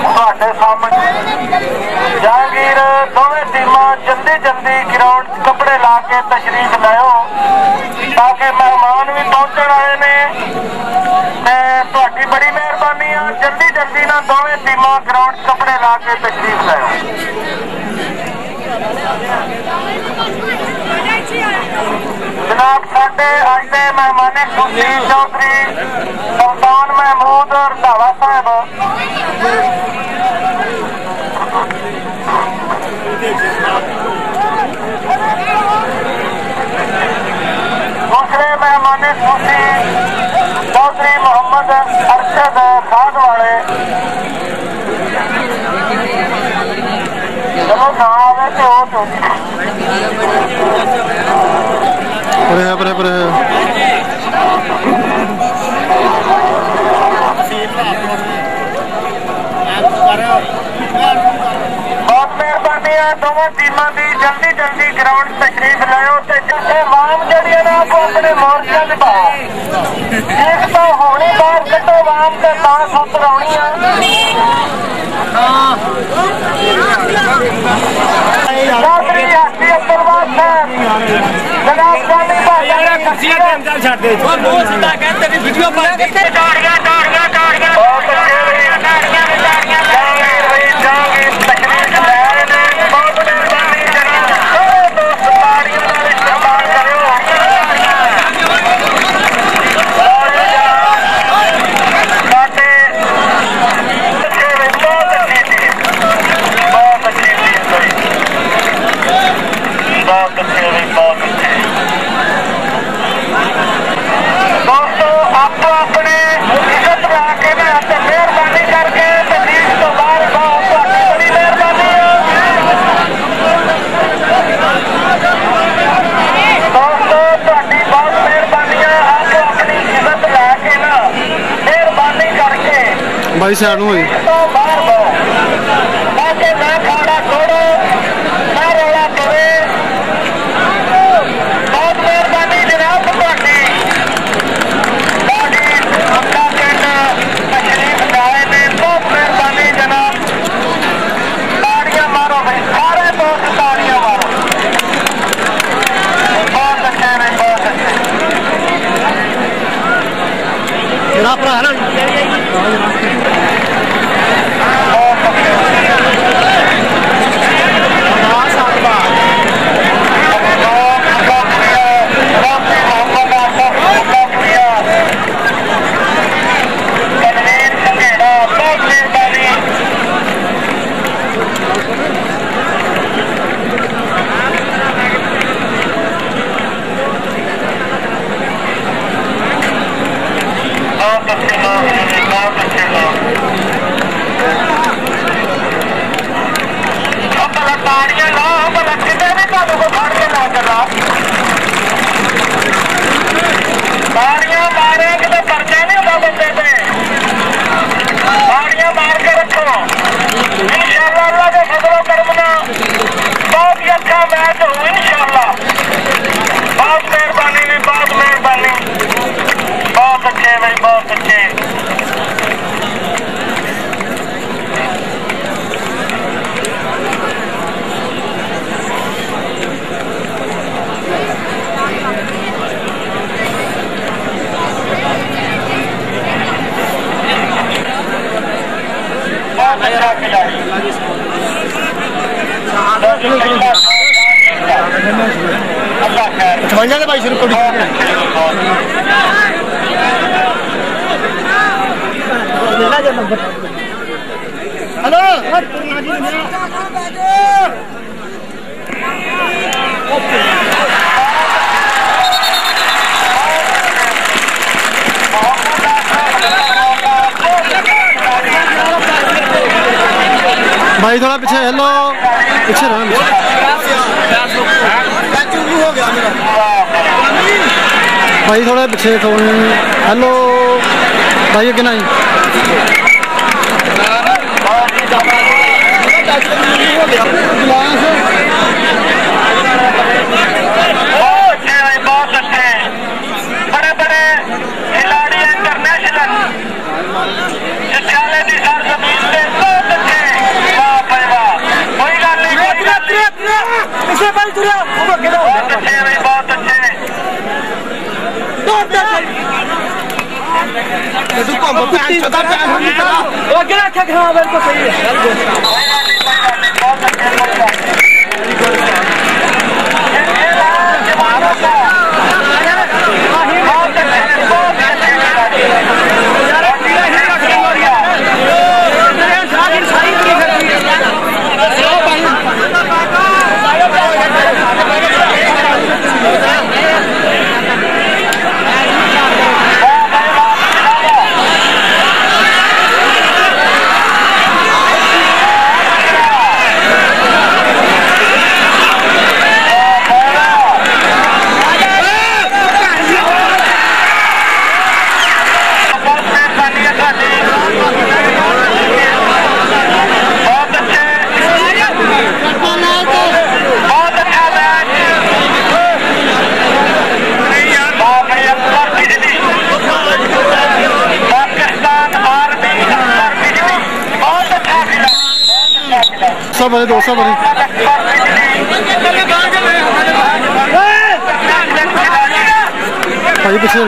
ਤੁਹਾਡੇ ਸਾਹਮਣੇ ਜਹਾਂਗੀਰ ਦੋਵੇਂ ਟੀਮਾਂ ਜਲਦੀ ਜਲਦੀ ਗਰਾਊਂਡ 'ਚ ਕੱਪੜੇ ਲਾ ਕੇ ਤਸ਼ਰੀਫ ਲਿਆਓ ਤਾਂ ਕਿ ਮਹਿਮਾਨ ਵੀ ਪਹੁੰਚਣ ਵਾਲੇ ਨੇ ਤੇ ਤੁਹਾਡੀ ਬੜੀ ਮਿਹਰਬਾਨੀ ਆ ਜਲਦੀ ਜਲਦੀ ਨਾਲ ਦੋਵੇਂ ਟੀਮਾਂ ਗਰਾਊਂਡ 'ਚ ਕੱਪੜੇ ਲਾ ਕੇ ਤਸ਼ਰੀਫ ਲਿਆਓ ਜਨਾਬ ਸਾਡੇ ਅੱਜ ਦੇ ਮਹਿਮਾਨੇ ਖੁਸ਼ੀ ਚੌਧਰੀ ਸੁਲਤਾਨ ਮਹਿਮੂਦ ਰੰਧਾਵਾ ਸਾਹਿਬ ਦੂਸਰੇ दूसरे मेहमान सूफी चौधरी मोहम्मद अरशद खान वाले चलो खान ਗਰਾਊਂਡ ਤਸ਼ਰੀਫ ਲਿਆਓ ਤੇ ਜਿੱਥੇ ਵਾਮ ਜਿਹੜੀਆਂ ਨੇ ਆਪੋ ਆਪਣੇ ਮੋਰਚਿਆਂ ਦੇ ਬਾਹਰ ਇੱਕ ਤਾਂ ਹੋਣੀ ਬਾਹਰ ਕੱਢੋ ਵਾਮ ਤੇ ਤਾਂ ਸੁੱਤ ਲਾਉਣੀ ਆ ਚੌਧਰੀ ਹਸਤੀ ਅਬਦੁਲਵਾਦ ਸਾਹਿਬ ਜਨਾਬ ਗਾਂਧੀ ਭਾਈਆ ਨੇ ਕੁਰਸੀਆਂ ਤੇ ਅੰਦਰ ਛੱਡ ਦੇ ਉਹ ਬਹੁਤ ਸਿੱਧਾ ਕਹਿੰਦੇ ਤੇਰੀ ਵੀਡੀਓ ਬਣ ਗਈ ਤਾੜੀਆਂ ਤਾੜੀਆਂ ਤਾੜੀਆਂ ਬਹੁਤ ਅੱਛੇ ਬਈ ਤਾੜੀਆਂ ਤਾੜੀਆਂ ਜਹਾਂਗੀਰ ਬਈ ਬਾਈ ਸਾਈਡ ਨੂੰ ਹੋਈ ਤੋਂ ਬਾਹਰ ਬਾਹਰ महिला खिलाड़ी भाई शुरू कर। हेलो हाँ, ओके। भाई थोड़ा पीछे हेलो पीछे रहन भाई थोड़ा पीछे हेलो भाई कि नहीं गिलास अच्छे भाई तुरा उनको के दो बहुत अच्छे भाई बहुत अच्छे बहुत अच्छे तो कौन बहुत अच्छे चौथा पे हम निकला वो गिरा था हाँ बिल्कुल सही है बहुत अच्छे बहुत अच्छे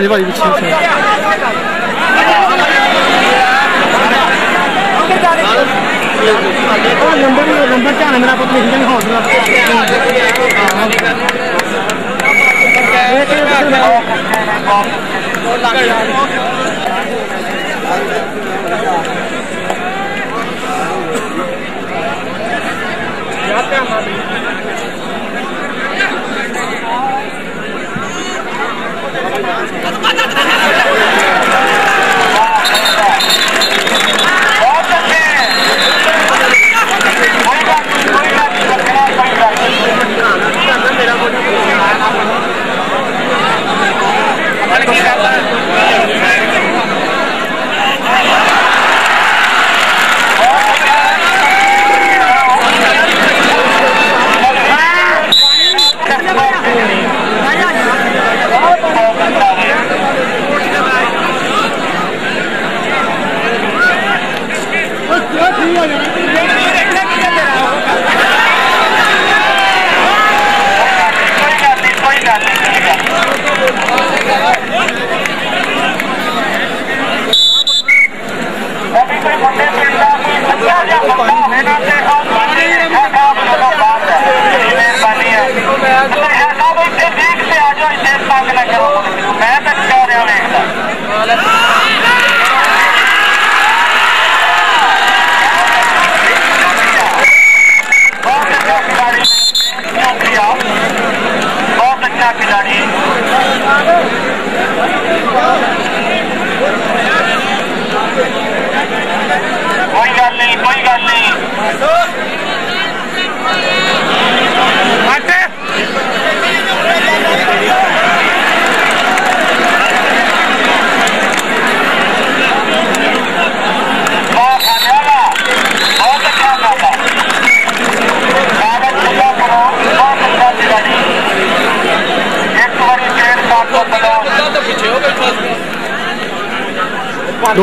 1박 2일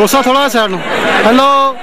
ਡੋਸਾ ਥੋੜਾ ਸਾਈਡ ਨੂੰ। Hello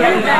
Yeah.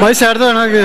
भाई सैड तो है ना कि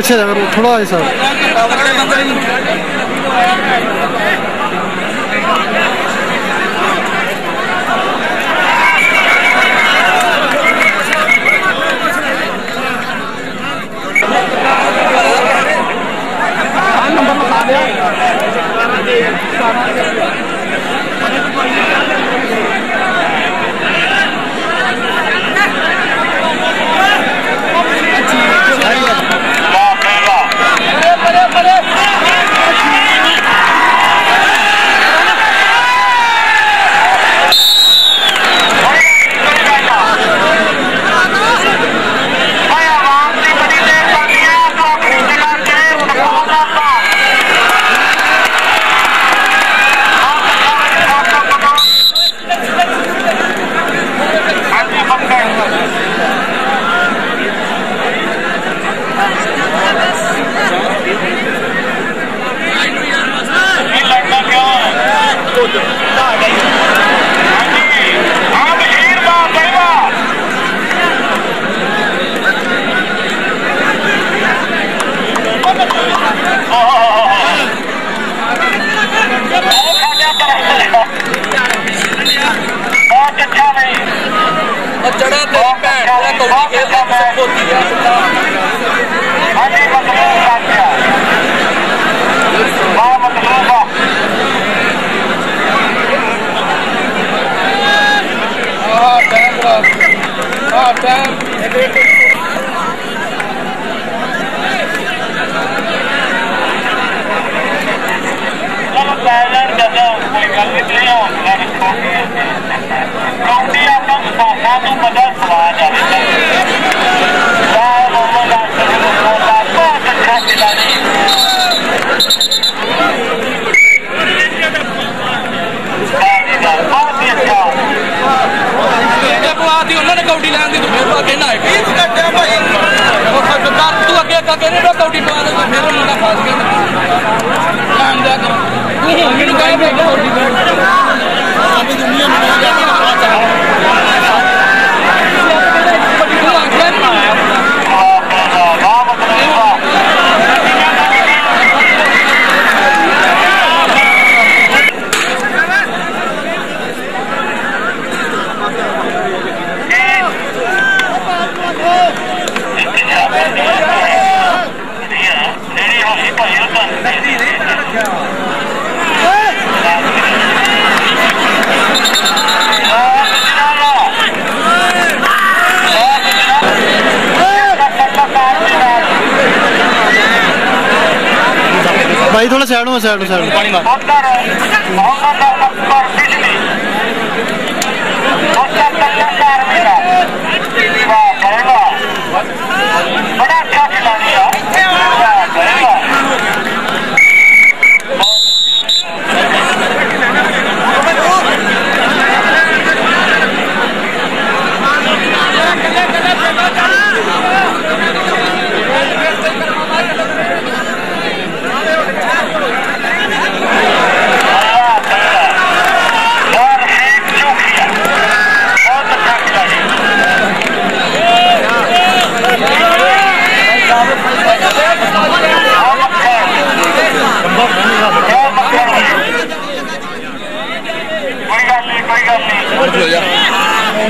भाई थोड़ा पीछे जा करो थोड़ा ऐसा ਬਾਈ about that. ਡਕੌਟੀ ਲੈਣ ਦੀ ਫੇਰ ਕਹਿੰਦਾ ਹੈ ਕੀ ਸੀਗਾ ਟਾਈਮ ਭਾਈ ਉਹ ਸਰਦਾਰ ਤੂੰ ਅੱਗੇ ਅੱਗਾ ਕਹਿੰਦੇ ਡਕੌਟੀ ਪਾ ਦੇ ਫਿਰ ਉਹ ਮੁੰਡਾ ਫਸ ਗਿਆ ਲੈਣ ਦਿਆ ਕਰ ਤੂੰ ਮੈਨੂੰ ਕਹਿੰਦਾ ਡਕੌਟੀ ਕਰ ਆਪੇ ਦੁਨੀਆ ਮਨਾਈ ਜਾਂਦੀ ਹੈ साइड में साइड में साइड में। पानी मार।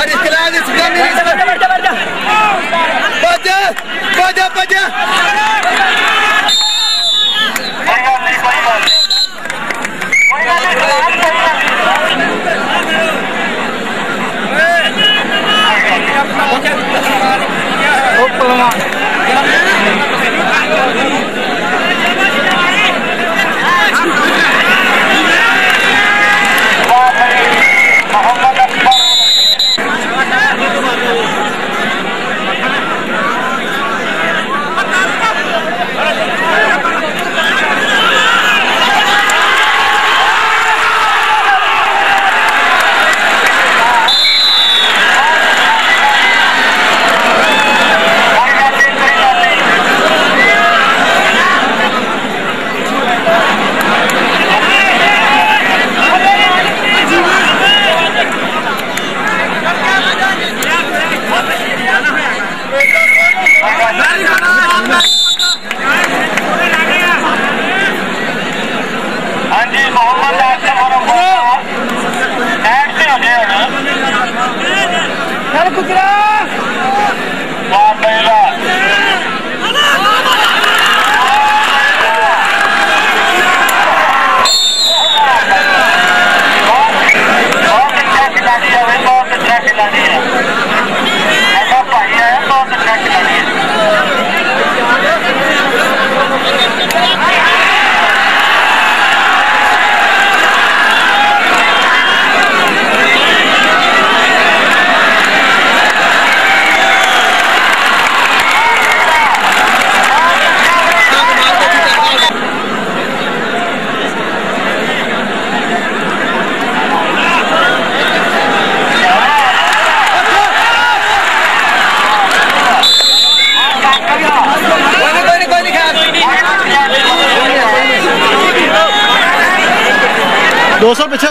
और इसके अलावा Opa,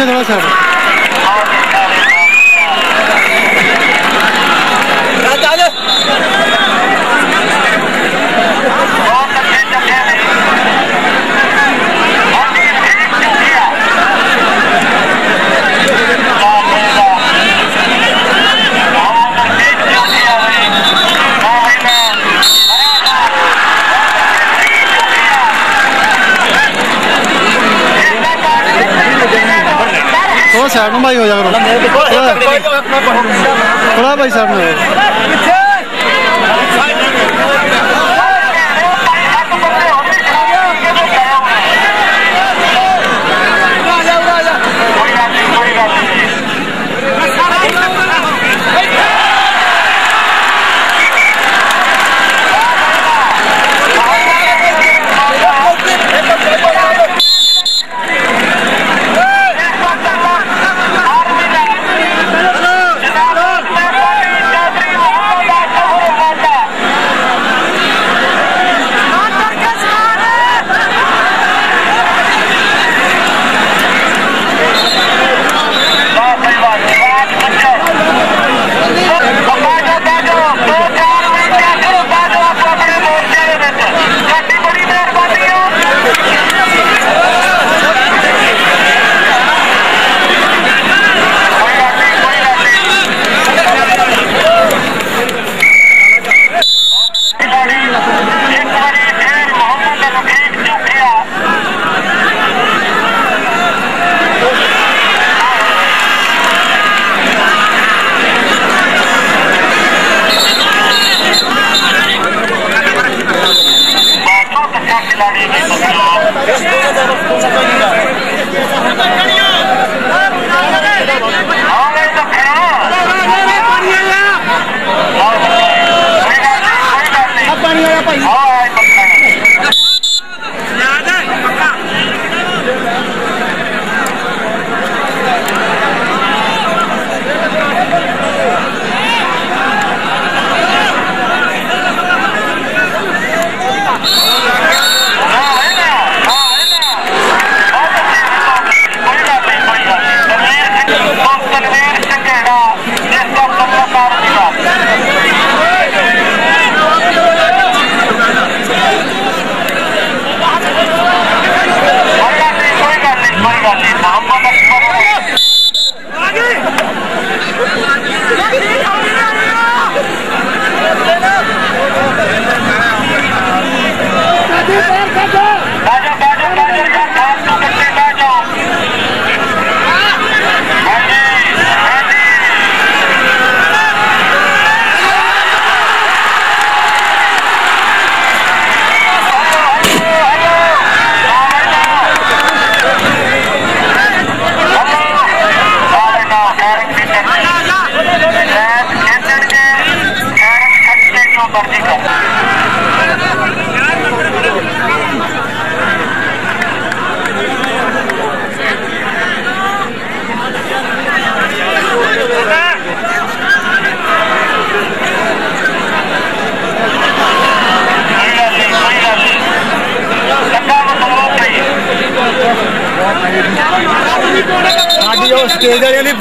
ちゃ出ました साइड में भाई हो जाएगा। थोड़ा हाँ। भाई साइड में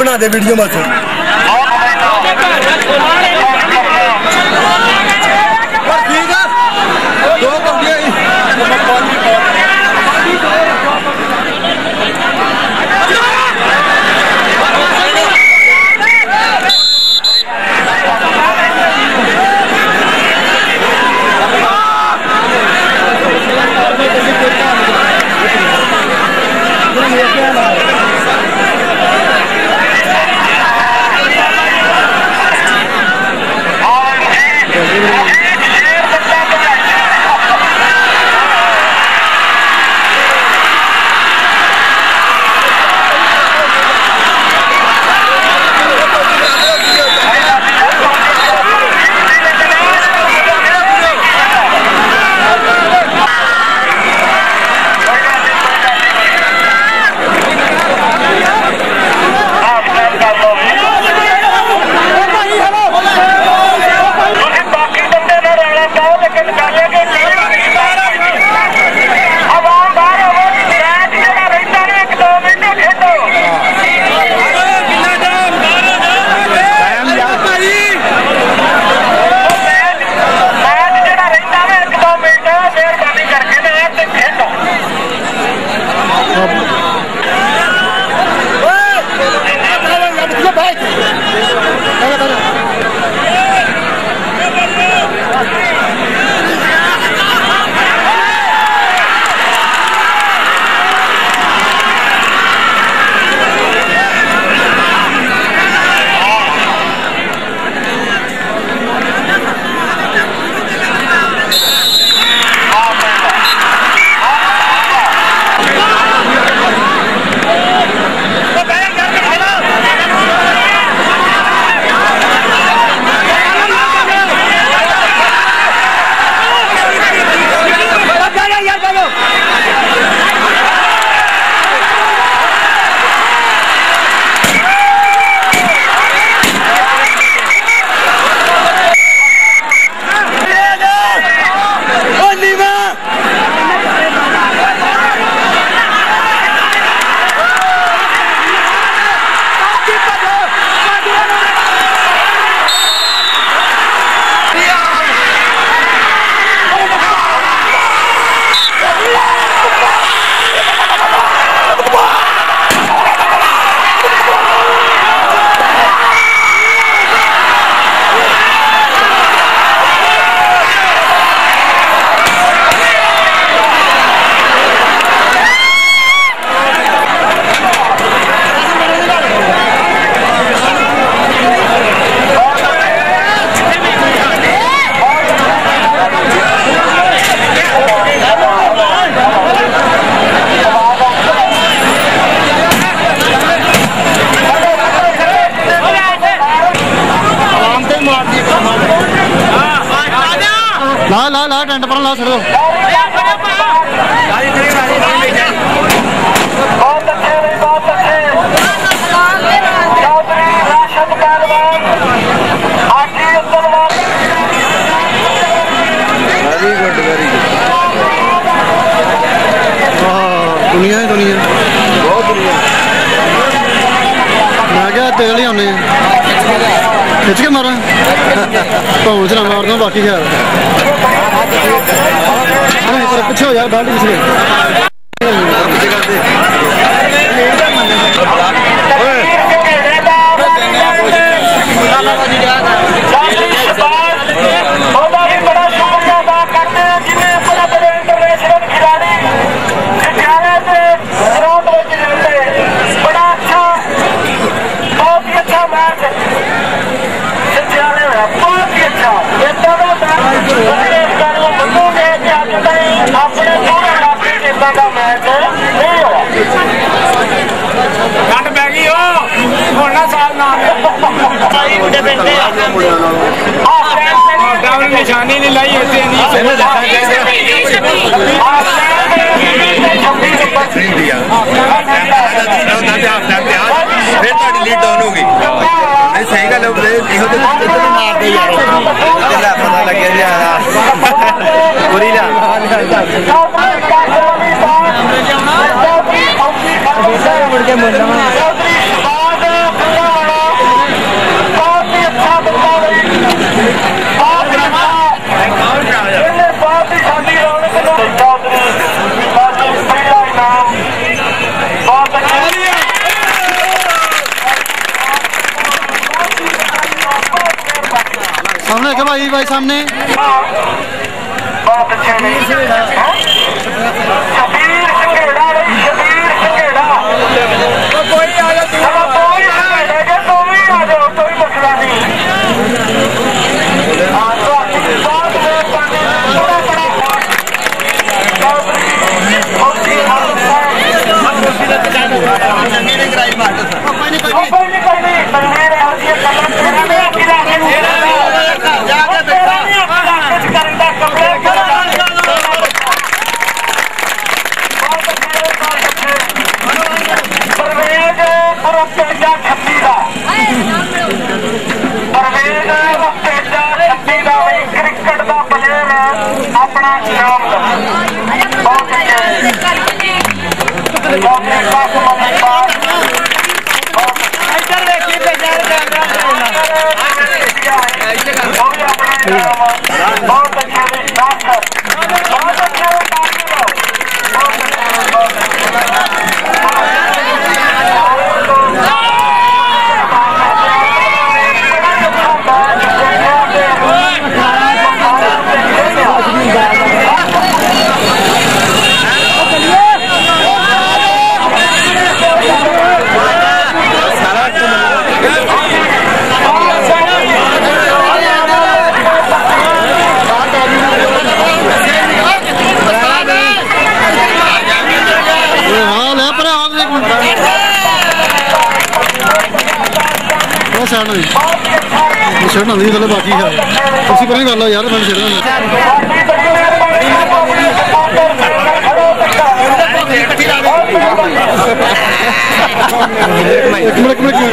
बना दे वीडियो मत 掉，接下来。नहीं नहीं लाई ऐसे नहीं दिया फिर ਤੁਹਾਡੀ ਲੀਡ ਡਾਊਨ ਹੋ ਗਈ ਨਹੀਂ ਸਹੀ ਗੱਲ ਹੈ ਇਹੋ ਤੇ ਤੁਹਾਨੂੰ ਮਾਰਦੇ ਯਾਰ ਅੱਲਾ ਪਤਾ ਲੱਗਿਆ ਯਾਰ ਬੁਰੀ ਨਾ ਸਾਰਾ ਮੁੜ ਕੇ ਮਰ ਜਾਵਾਂ Oh! भाई सामने ਸ਼ਰਟ ਆਉਂਦੀ ਥੱਲੇ ਬਾਕੀ ਹੈ ਤੁਸੀਂ ਕੋਈ ਗੱਲ ਆ ਯਾਰ ਮੈਂ ਸ਼ਰਟ ਇੱਕ ਮਿੰਟ ਇੱਕ ਮਿੰਟ ਇੱਕ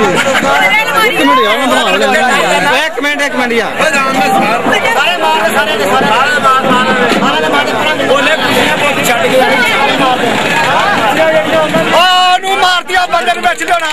ਮਿੰਟ। ਯਾਰ ਮੈਂ ਬਣਾ ਲੈਣਾ ਇੱਕ ਮਿੰਟ ਇੱਕ ਮਿੰਟ ਯਾਰ। ਸਾਰੇ। ਮਾਰ ਸਾਰੇ ਦੇ ਸਾਰੇ ਸਾਰੇ ਮਾਰ ਮਾਰ ਸਾਰੇ ਦੇ ਮਾਰ ਬੋਲੇ ਕੁੜੀਆਂ ਬੋਲ ਛੱਡ ਕੇ। ਸਾਰੇ ਮਾਰ ਦੇ। ਆ ਨੂੰ ਮਾਰਦੀ ਆ ਬੰਦੇ ਨੂੰ ਵਿੱਚ ਲਿਆਉਣਾ।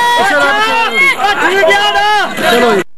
快点啊他指定的。